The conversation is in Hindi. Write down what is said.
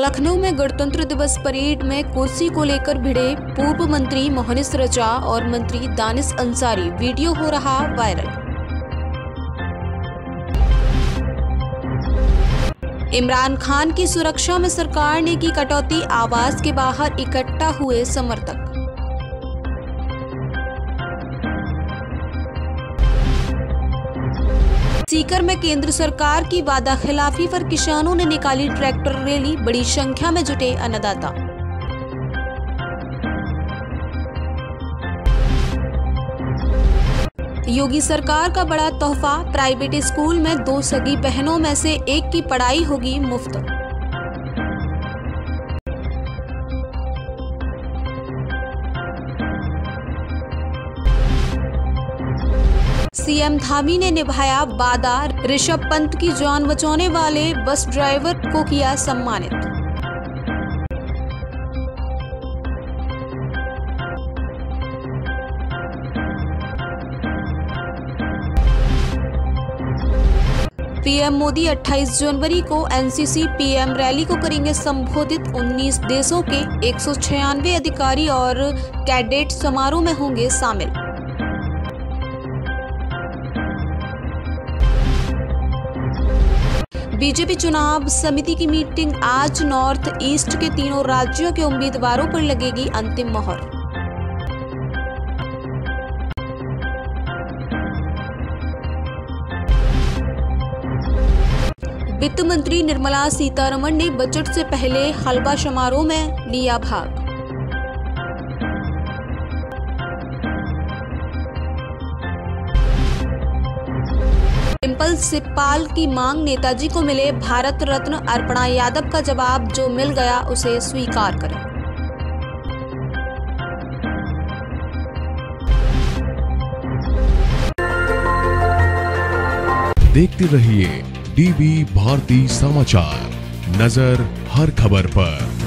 लखनऊ में गणतंत्र दिवस परेड में कुर्सी को लेकर भिड़े पूर्व मंत्री मोहनिस रजा और मंत्री दानिश अंसारी। वीडियो हो रहा वायरल। इमरान खान की सुरक्षा में सरकार ने की कटौती आवास के बाहर इकट्ठा हुए समर्थक। सीकर में केंद्र सरकार की वादा खिलाफी पर किसानों ने निकाली ट्रैक्टर रैली, बड़ी संख्या में जुटे अन्नदाता। योगी सरकार का बड़ा तोहफा, प्राइवेट स्कूल में दो सगी बहनों में से एक की पढ़ाई होगी मुफ़्त। सीएम धामी ने निभाया वादा ऋषभ पंत की जान बचाने वाले बस ड्राइवर को किया सम्मानित। पीएम मोदी 28 जनवरी को एनसीसी पीएम रैली को करेंगे संबोधित। 19 देशों के एक सौ छियानवे अधिकारी और कैडेट समारोह में होंगे शामिल। बीजेपी चुनाव समिति की मीटिंग आज नॉर्थ ईस्ट के तीनों राज्यों के उम्मीदवारों पर लगेगी अंतिम मोहर। वित्त मंत्री निर्मला सीतारमण ने बजट से पहले हलवा समारोह में लिया भाग। डिम्पल सिपाल की मांग नेताजी को मिले भारत रत्न अर्पणा यादव का जवाब, जो मिल गया उसे स्वीकार करें। देखते रहिए डीबी भारती समाचार, नज़र हर खबर पर।